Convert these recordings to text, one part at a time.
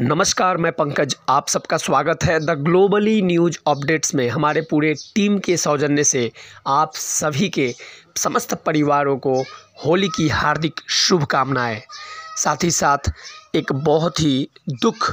नमस्कार, मैं पंकज। आप सबका स्वागत है द ग्लोबली न्यूज़ अपडेट्स में। हमारे पूरे टीम के सौजन्य से आप सभी के समस्त परिवारों को होली की हार्दिक शुभकामनाएँ। साथ ही साथ एक बहुत ही दुख,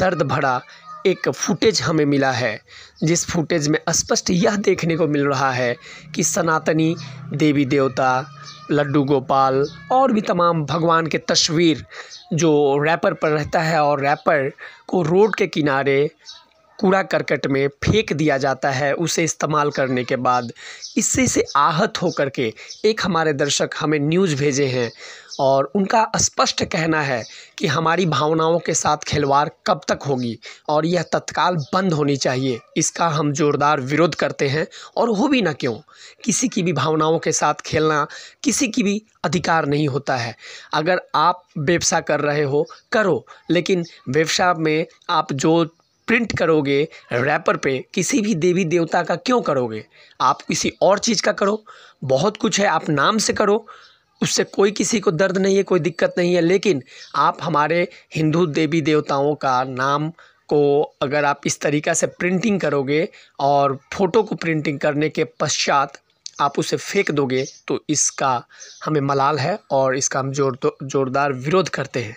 दर्द भरा एक फुटेज हमें मिला है, जिस फुटेज में स्पष्ट यह देखने को मिल रहा है कि सनातनी देवी देवता, लड्डू गोपाल और भी तमाम भगवान के तस्वीर जो रैपर पर रहता है और रैपर को रोड के किनारे कूड़ा करकट में फेंक दिया जाता है, उसे इस्तेमाल करने के बाद इससे से आहत होकर के एक हमारे दर्शक हमें न्यूज़ भेजे हैं। और उनका स्पष्ट कहना है कि हमारी भावनाओं के साथ खिलवाड़ कब तक होगी और यह तत्काल बंद होनी चाहिए। इसका हम ज़ोरदार विरोध करते हैं और हो भी ना क्यों? किसी की भी भावनाओं के साथ खेलना किसी की भी अधिकार नहीं होता है। अगर आप व्यवसाय कर रहे हो, करो, लेकिन व्यवसाय में आप जो प्रिंट करोगे, रैपर पे किसी भी देवी देवता का क्यों करोगे? आप किसी और चीज़ का करो। बहुत कुछ है, आप नाम से करो उससे कोई किसी को दर्द नहीं है, कोई दिक्कत नहीं है, लेकिन आप हमारे हिंदू देवी देवताओं का नाम को अगर आप इस तरीक़ा से प्रिंटिंग करोगे और फ़ोटो को प्रिंटिंग करने के पश्चात आप उसे फेंक दोगे तो इसका हमें मलाल है और इसका हम ज़ोर जोरदार विरोध करते हैं।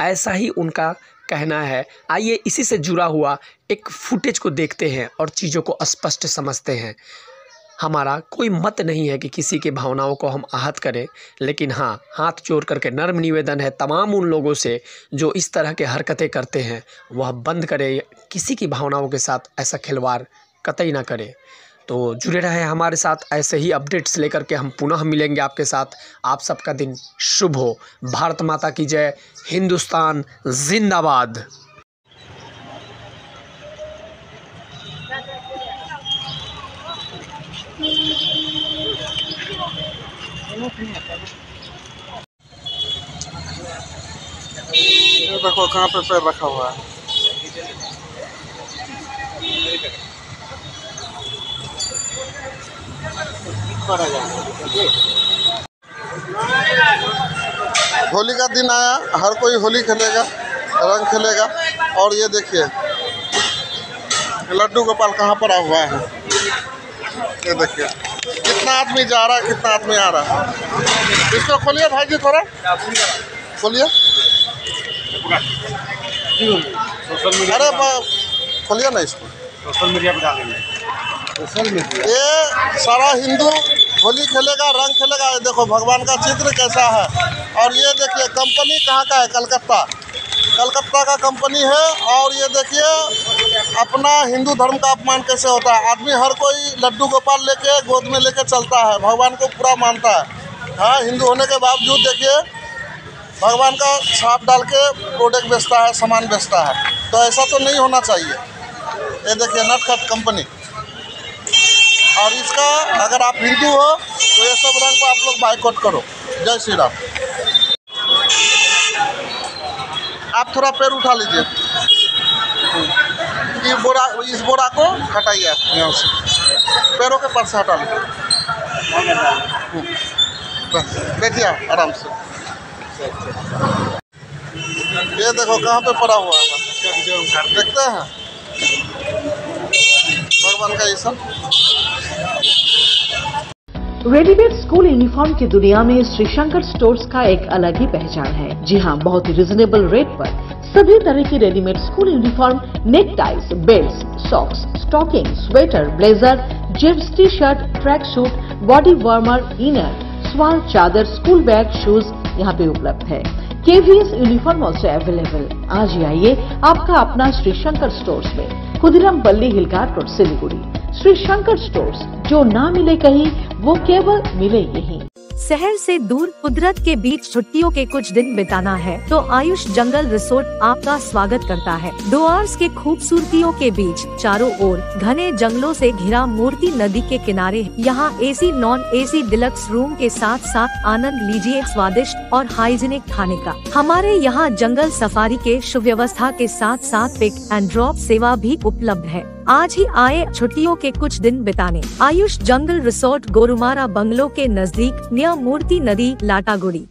ऐसा ही उनका कहना है। आइए इसी से जुड़ा हुआ एक फुटेज को देखते हैं और चीज़ों को स्पष्ट समझते हैं। हमारा कोई मत नहीं है कि किसी के भावनाओं को हम आहत करें, लेकिन हाँ हाथ जोड़ करके नर्म निवेदन है तमाम उन लोगों से जो इस तरह के हरकतें करते हैं। वह बंद करें, किसी की भावनाओं के साथ ऐसा खिलवाड़ कतई ना करें। तो जुड़े रहे हमारे साथ, ऐसे ही अपडेट्स लेकर के हम पुनः मिलेंगे आपके साथ। आप सबका दिन शुभ हो। भारत माता की जय, हिंदुस्तान जिंदाबाद। देखो कहाँ पे पैर रखा हुआ है। होली का दिन आया, हर कोई होली खेलेगा, रंग खेलेगा, और ये देखिए, लड्डू गोपाल कहाँ पर आ हुआ है? ये देखिए, कितना आदमी जा रहा है, कितना आदमी आ रहा है। इसको खोलिए भाई जी थोड़ा। खोलिए। अरे खोलिए ना इसको। सोशल मीडिया पे डालेंगे सोशल मीडिया ये सारा हिंदू होली खेलेगा, रंग खेलेगा। देखो, भगवान का चित्र कैसा है। और ये देखिए, कंपनी कहाँ का है, कलकत्ता। कलकत्ता का कंपनी है और ये देखिए, अपना हिंदू धर्म का अपमान कैसे होता है? आदमी हर कोई लड्डू गोपाल लेके गोद में लेके चलता है, भगवान को पूरा मानता है। हाँ हिंदू होने के बावजूद देखिए, भगवान का छाप डाल के प्रोडक्ट बेचता है, सामान बेचता है। तो ऐसा तो नहीं होना चाहिए। ये देखिए, नटखट कंपनी। और इसका अगर आप हिंदू हो तो ये सब रंग को आप लोग बाइकआउट करो। जय श्री राम। आप थोड़ा पैर उठा लीजिए। ये बोरा इस बोरा को हटाइए यहाँ से। पैरों के पास हटा लीजिए। बैठिए आराम से। ये देखो कहाँ पे पड़ा हुआ है देखते हैं। भगवान का ये सब। रेडीमेड स्कूल यूनिफॉर्म की दुनिया में श्री शंकर स्टोर्स का एक अलग ही पहचान है। जी हाँ बहुत ही रिजनेबल रेट पर सभी तरह की readymade school uniform neck ties belt socks stocking sweater blazer gents T shirt track suit body warmer inner shawl चादर स्कूल बैग शूज़ यहाँ पे उपलब्ध है। केवीएस यूनिफॉर्म ऑल्सो अवेलेबल आज ही आइए आपका अपना श्री शंकर स्टोर्स में। Khudiram Pally hill cart road Siliguri. Shri Shankar stores, जो ना मिले कहीं वो केवल मिले यहीं। शहर से दूर कुदरत के बीच छुट्टियों के कुछ दिन बिताना है तो आयुष जंगल रिसोर्ट आपका स्वागत करता है। डोआर्स के खूबसूरतियों के बीच चारों ओर घने जंगलों से घिरा मूर्ति नदी के किनारे, यहाँ AC non AC deluxe room के साथ साथ आनंद लीजिए स्वादिष्ट और हाइजीनिक खाने का। हमारे यहाँ जंगल सफारी के सुव्यवस्था के साथ साथ पिक एंड ड्रॉप सेवा भी उपलब्ध है। आज ही आए छुट्टियों के कुछ दिन बिताने। Ayush jungle resort, Gorumara bungalow के नज़दीक निया मूर्ति नदी, लाटागुड़ी।